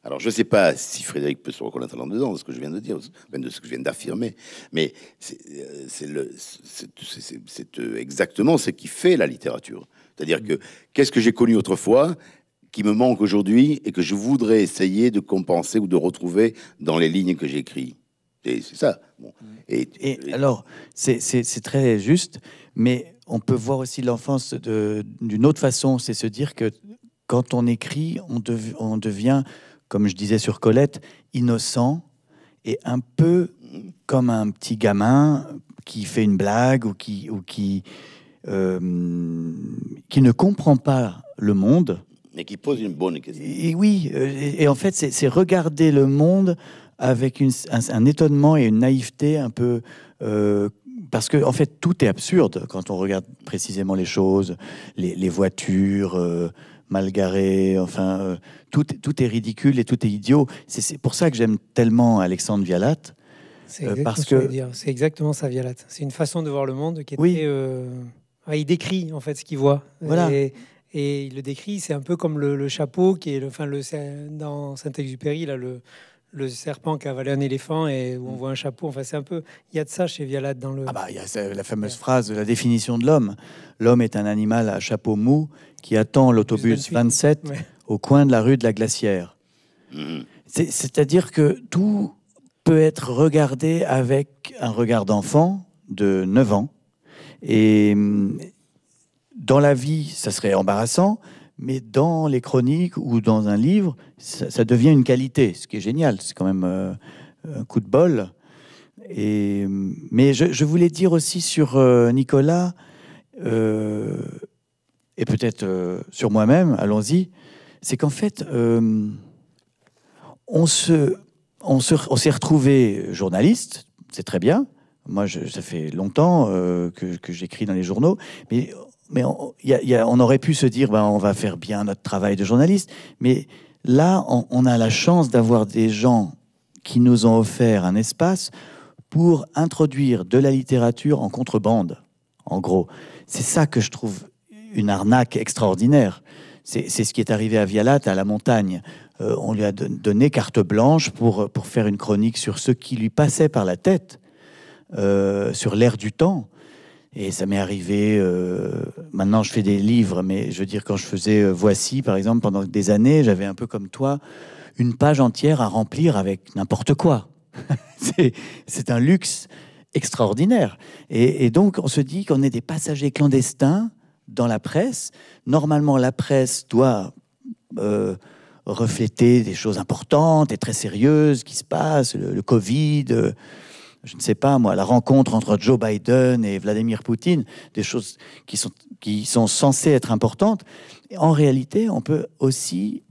Alors, je ne sais pas si Frédéric peut se reconnaître là-dedans, de ce que je viens de dire, même de ce que je viens d'affirmer, mais c'est euh, euh, exactement ce qui fait la littérature. C'est-à-dire que qu'est-ce que j'ai connu autrefois qui me manque aujourd'hui et que je voudrais essayer de compenser ou de retrouver dans les lignes que j'écris. Et c'est ça. Bon. Et, Et et- alors, c'est- très juste, mais on peut voir aussi l'enfance de- d'une autre façon, c'est se dire que quand on écrit, on, dev- on devient, comme je disais sur Colette, innocent et un peu comme un petit gamin qui fait une blague ou qui, ou qui, euh, qui ne comprend pas le monde. mais qui pose une bonne question. Et oui, euh, et, en fait, c'est regarder le monde avec une- un, un étonnement et une naïveté un peu. euh, parce que, en fait, tout est absurde quand on regarde précisément les choses, les, les voitures euh, mal garées, enfin, euh, tout, tout est ridicule et tout est idiot. C'est- pour ça que j'aime tellement Alexandre Vialat. C'est exactement parce ce que. C'est exactement ça, Violette. C'est une façon de voir le monde qui est Oui. très, il décrit en fait ce qu'il voit. Voilà. Et, et il le décrit, c'est un peu comme le, le chapeau qui est, le, enfin, le, dans Saint-Exupéry, là, le, le serpent qui a avalé un éléphant et où on voit un chapeau. Enfin, c'est un peu, il y a de ça chez Violette dans le. Ah bah, il y a la fameuse phrase de la définition de l'homme. L'homme est un animal à chapeau mou qui attend l'autobus 28. 27 Ouais. au coin de la rue de la Glacière. C'est- C'est-à-dire que tout peut être regardé avec un regard d'enfant de 9 ans. Et hum, dans la vie, ça serait embarrassant, mais dans les chroniques ou dans un livre, ça, devient une qualité, ce qui est génial. C'est quand même euh, un coup de bol. Et, mais je, voulais dire aussi sur euh, Nicolas, euh, et peut-être sur moi-même, allons-y, c'est qu'en fait, on se, on se, s'est retrouvé journaliste, c'est très bien. Moi, ça fait longtemps que, que j'écris dans les journaux, mais, mais on, aurait pu se dire, ben, on va faire bien notre travail de journaliste. Mais là, on, a la chance d'avoir des gens qui nous ont offert un espace pour introduire de la littérature en contrebande, en gros. C'est ça que je trouve une arnaque extraordinaire. C'est ce qui est arrivé à Vialat, à la montagne. Euh, on lui a don- donné carte blanche pour, pour faire une chronique sur ce qui lui passait par la tête, euh, sur l'air du temps. Et ça m'est arrivé, euh, maintenant je fais des livres, mais je veux dire, quand je faisais euh, Voici, par exemple, pendant des années, j'avais un peu comme toi, une page entière à remplir avec n'importe quoi. C'est- un luxe extraordinaire. Et, donc, on se dit qu'on est des passagers clandestins dans la presse. Normalement, la presse doit euh, refléter des choses importantes et très sérieuses qui se passent, le, Covid, je ne sais pas moi, la rencontre entre Joe Biden et Vladimir Poutine, des choses qui sont, qui sont censées être importantes. En réalité, on peut aussi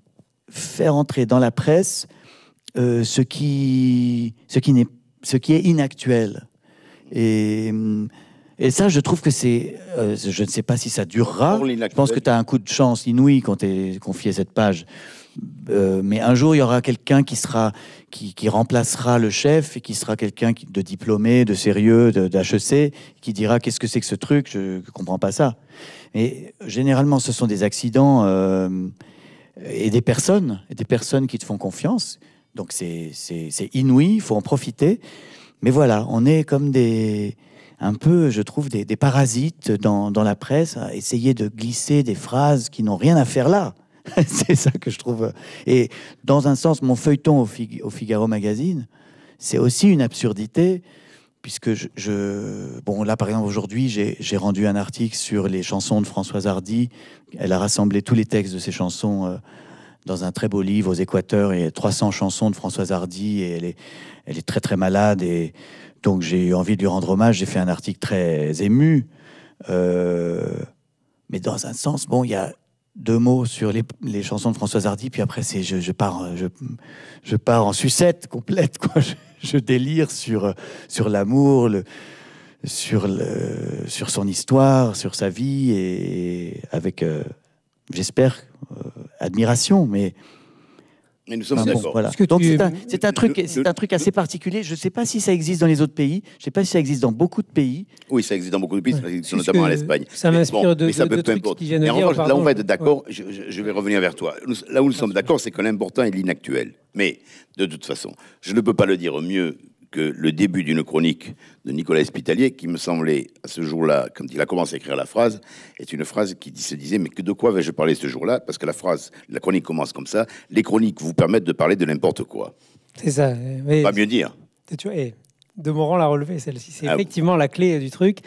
faire entrer dans la presse euh, ce, qui, ce, qui n'est, ce qui est inactuel. Et Et ça, je trouve que c'est. euh, je ne sais pas si ça durera. Je pense que tu as un coup de chance inouï quand t'es confié cette page. Euh, mais un jour, il y aura quelqu'un qui sera, qui, remplacera le chef et qui sera quelqu'un de diplômé, de sérieux, d'HEC, qui dira qu'est-ce que c'est que ce truc, je ne comprends pas ça. Mais généralement, ce sont des accidents euh, et des personnes, des personnes qui te font confiance. Donc c'est inouï, il faut en profiter. Mais voilà, on est comme des, un peu, je trouve, des, parasites dans la presse, à essayer de glisser des phrases qui n'ont rien à faire là. c'est ça que je trouve. Et dans un sens, mon feuilleton au, Fig- au Figaro Magazine, c'est aussi une absurdité, puisque je, bon là par exemple aujourd'hui, j'ai rendu un article sur les chansons de Françoise Hardy. Elle a rassemblé tous les textes de ses chansons euh, dans un très beau livre aux Équateurs. Et 300 chansons de Françoise Hardy, et elle est, elle est très très malade et donc j'ai eu envie de lui rendre hommage. J'ai fait un article très ému, Euh, mais dans un sens, bon, il y a deux mots sur les, chansons de Françoise Hardy, puis après c'est je, pars je, je pars en sucette complète quoi. Je, délire sur sur l'amour, sur le sur son histoire, sur sa vie et avec euh, j'espère euh, admiration, mais Mais nous sommes Enfin, bon, d'accord. voilà. Donc c'est un, c'est un truc, Le- c'est le- un truc assez particulier. Je ne sais pas si ça existe dans les autres pays. Je ne sais pas si ça existe dans beaucoup de pays. Oui, ça existe dans beaucoup de pays, Ouais. notamment à l'Espagne. ça Mais m'inspire de- mais ça de- peut de peu trucs importe. qui Mais en revanche, là, on va être d'accord. Je, je- je vais revenir vers toi. Nous- là où nous sommes d'accord, c'est que l'important est l'inactuel. Mais de toute façon, je ne peux pas le dire mieux que le début d'une chronique de Nicolas Espitalier, qui me semblait à ce jour-là, quand il a commencé à écrire la phrase, est une phrase qui se disait mais que de quoi vais-je parler ce jour-là? Parce que la phrase, la chronique commence comme ça. Les chroniques vous permettent de parler de n'importe quoi. C'est ça. Mais Pas mieux dire. tu vois, eh, de Morand l'a relevé celle-ci. C'est Ah. effectivement la clé du truc.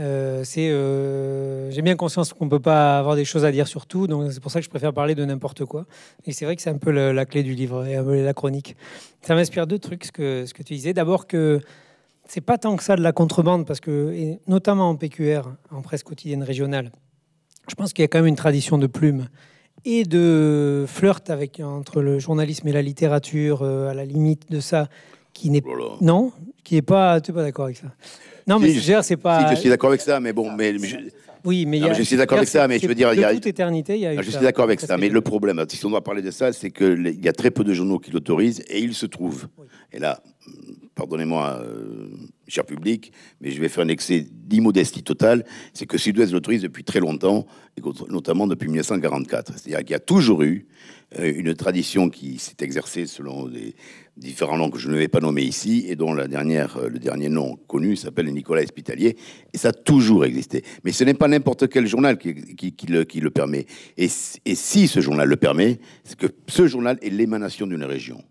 Euh, c'est, euh, j'ai bien conscience qu'on peut pas avoir des choses à dire sur tout, donc c'est pour ça que je préfère parler de n'importe quoi. Et c'est vrai que c'est un peu la clé du livre et un peu la chronique. Ça m'inspire deux trucs ce que ce que tu disais. D'abord que c'est pas tant que ça de la contrebande parce que et notamment en PQR, en presse quotidienne régionale, je pense qu'il y a quand même une tradition de plume et de flirt avec entre le journalisme et la littérature euh, à la limite de ça qui n'est Oh là là. non, qui est pas, tu es pas d'accord avec ça. Non, mais Si, c'est pas. Si, je suis d'accord avec ça, mais bon, mais, je- Oui, mais il y Non, a- mais je suis d'accord avec ça, mais je veux dire, il y a- toute éternité, il y a Ah, je suis d'accord avec ça, mais le problème, si on doit parler de ça, c'est qu'il y a très peu de journaux qui l'autorisent et il se trouve. Oui. Et là, pardonnez-moi, euh, cher public, mais je vais faire un excès d'immodestie totale. C'est que Sud-Ouest l'autorise depuis très longtemps, et notamment depuis 1944. C'est-à-dire qu'il y a toujours eu euh, une tradition qui s'est exercée selon des différents noms que je ne vais pas nommer ici, et dont la dernière, euh, le dernier nom connu s'appelle Nicolas Espitalier, et ça a toujours existé. Mais ce n'est pas n'importe quel journal qui, qui- qui le, qui le permet. Et, si ce journal le permet, c'est que ce journal est l'émanation d'une région.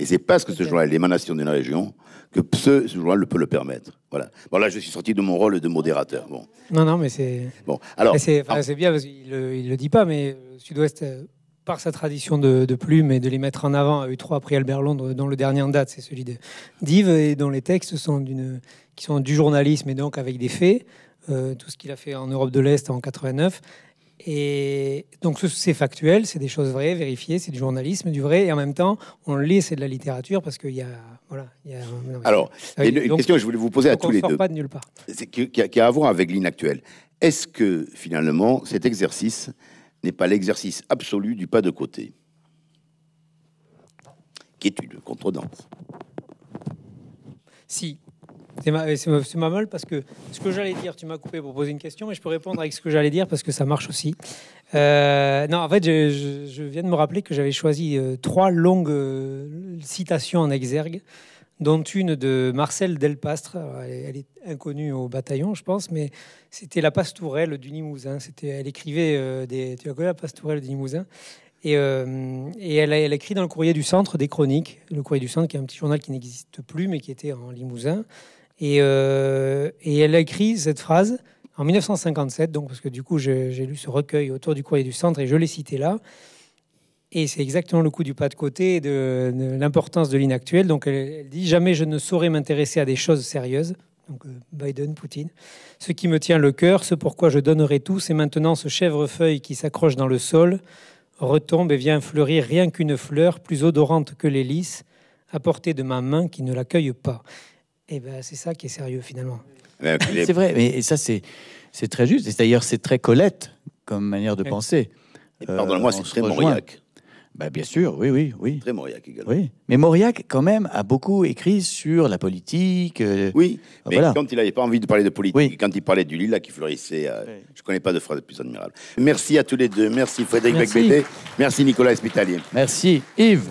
Et c'est parce que ce journal est l'émanation d'une région que ce, ce journal peut le permettre. Voilà. Bon, là, je suis sorti de mon rôle de modérateur. Bon, Non, non, mais c'est. bon. Alors, mais c'est bien parce qu'il le, il le dit pas, mais Sud-Ouest, euh, par sa tradition de, de plumes et de les mettre en avant, a eu trois prix Albert Londres, dont le dernier en date, c'est celui de d'Yves, et dont les textes sont qui sont du journalisme et donc avec des faits. euh, tout ce qu'il a fait en Europe de l'Est en 89. Et donc ce- c'est factuel, c'est des choses vraies, vérifiées, c'est du journalisme, du vrai, et en même temps, on le lit, c'est de la littérature parce qu'il y a, voilà, il y a. non, alors Ah oui, une, une donc- question que je voulais vous poser à tous les deux, pas de nulle part. qui, a, qui a à voir avec l'inactuel. Est-ce que finalement, cet exercice n'est pas l'exercice absolu du pas de côté qui est une contredanse Si. C'est ma- mal parce que ce que j'allais dire, tu m'as coupé pour poser une question, mais je peux répondre avec ce que j'allais dire parce que ça marche aussi. Euh, non, en fait, je viens de me rappeler que j'avais choisi euh, trois longues euh, citations en exergue, dont une de Marcel Delpastre. Elle, est- inconnue au bataillon, je pense, mais c'était la pastourelle du Limousin. C'était, elle écrivait euh, des. Tu la pastourelle du Limousin et, euh, et elle, a, écrit dans le courrier du centre des chroniques, le courrier du centre qui est un petit journal qui n'existe plus mais qui était en Limousin. Et, euh, et elle a écrit cette phrase en 1957, donc parce que du coup j'ai lu ce recueil autour du courrier du centre et je l'ai cité là. Et c'est exactement le coup du pas de côté et de, de l'importance de l'inactuel. Donc elle, elle dit Jamais je ne saurais m'intéresser à des choses sérieuses. Donc euh, Biden, Poutine. Ce qui me tient le cœur, ce pourquoi je donnerai tout, c'est maintenant ce chèvrefeuille qui s'accroche dans le sol, retombe et vient fleurir rien qu'une fleur plus odorante que les lys, à portée de ma main qui ne l'accueille pas. Et ben c'est ça qui est sérieux finalement. C'est vrai, mais ça c'est c'est très juste. Et d'ailleurs c'est très Colette comme manière de penser. et Pardonne-moi, Euh, c'est très. Mauriac. Bah, bien sûr, oui, oui, oui. Très Mauriac également. Oui, mais Mauriac, quand même, a beaucoup écrit sur la politique. euh, Oui, Ah, mais voilà. quand il n'avait pas envie de parler de politique, Oui. quand il parlait du lilas qui fleurissait, euh, Oui. je ne connais pas de phrase plus admirable. Merci à tous les deux. Merci Frédéric Merci. Becbédé. Merci Nicolas Espitalier. Merci, Yves.